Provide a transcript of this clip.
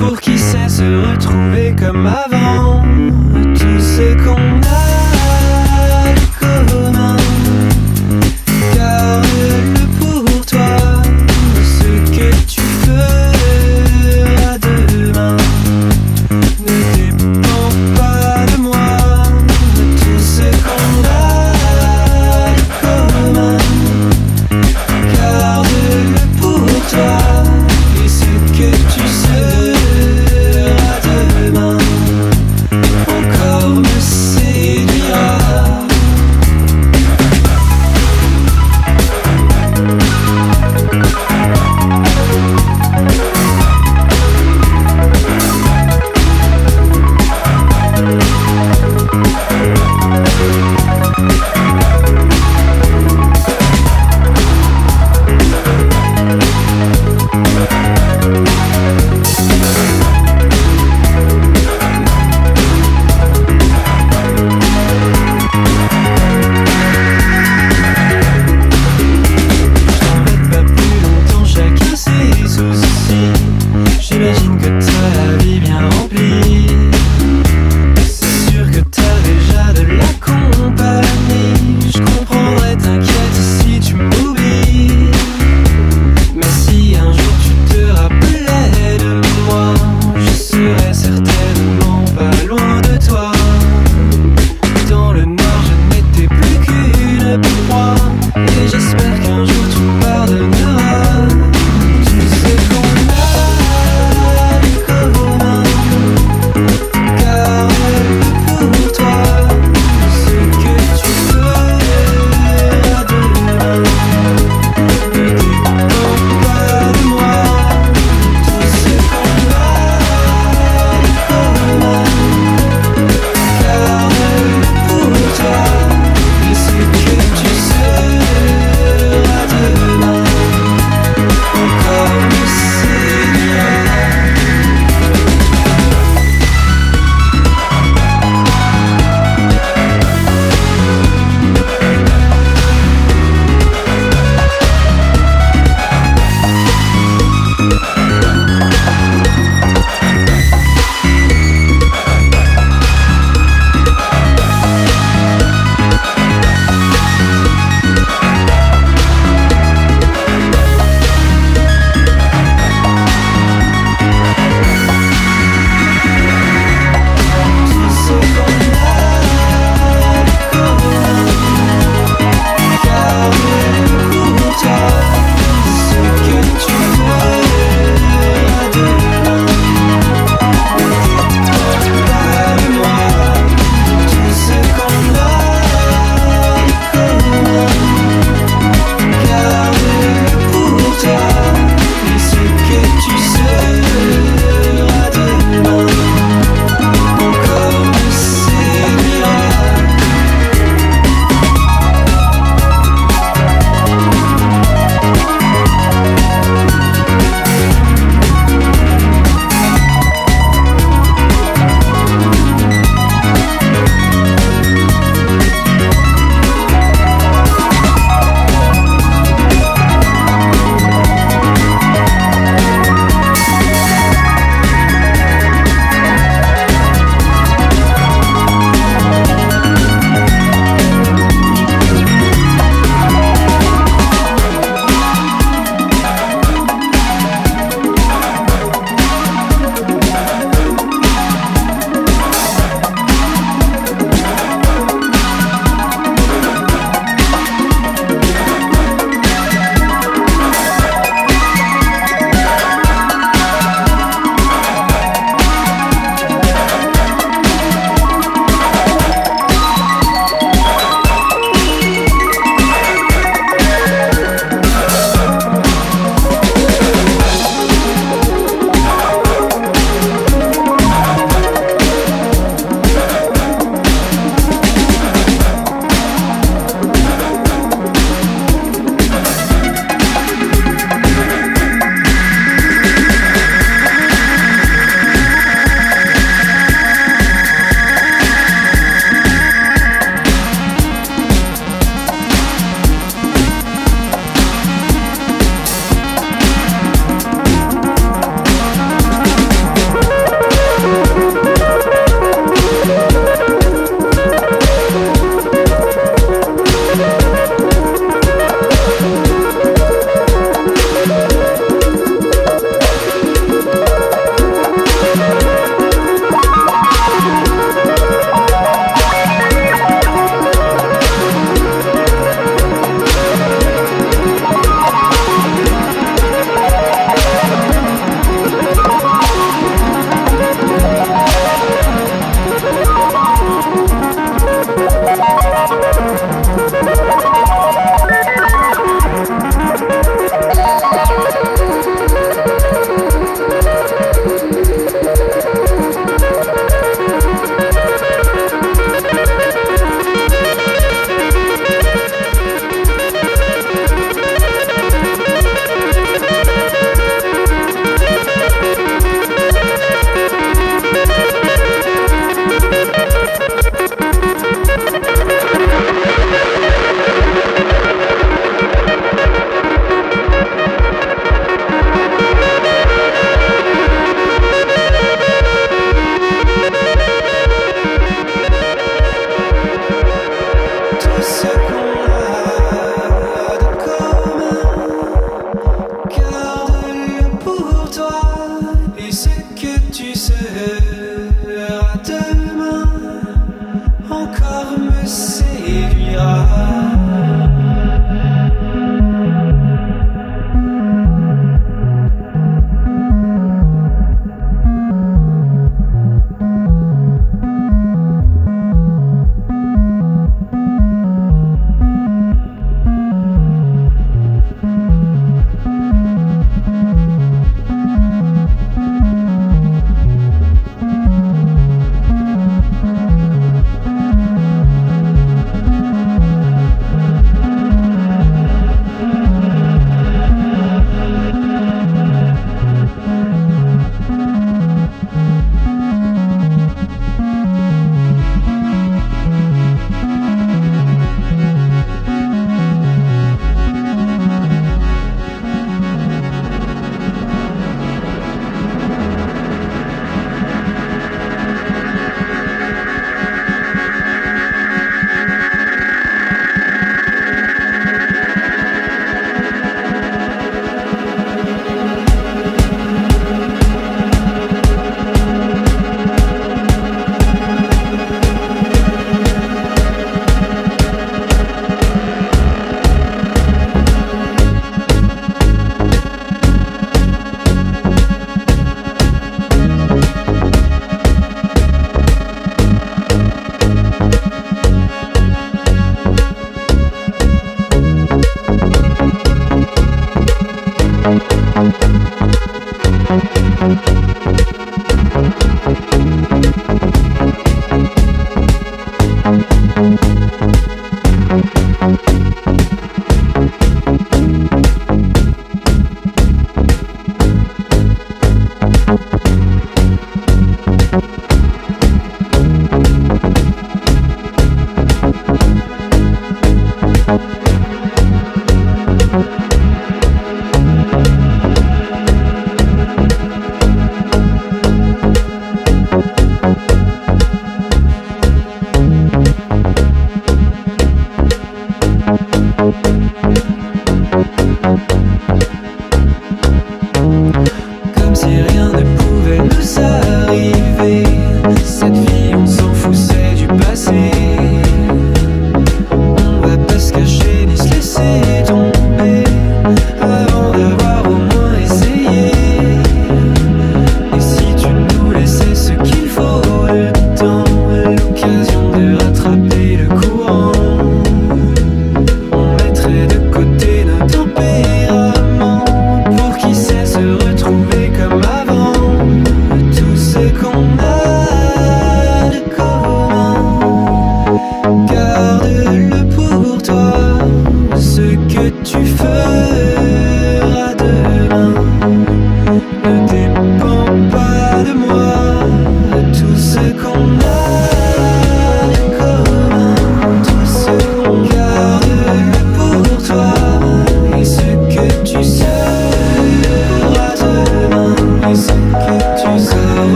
pour qui sait se retrouver comme avant. Tout ce qu'on a.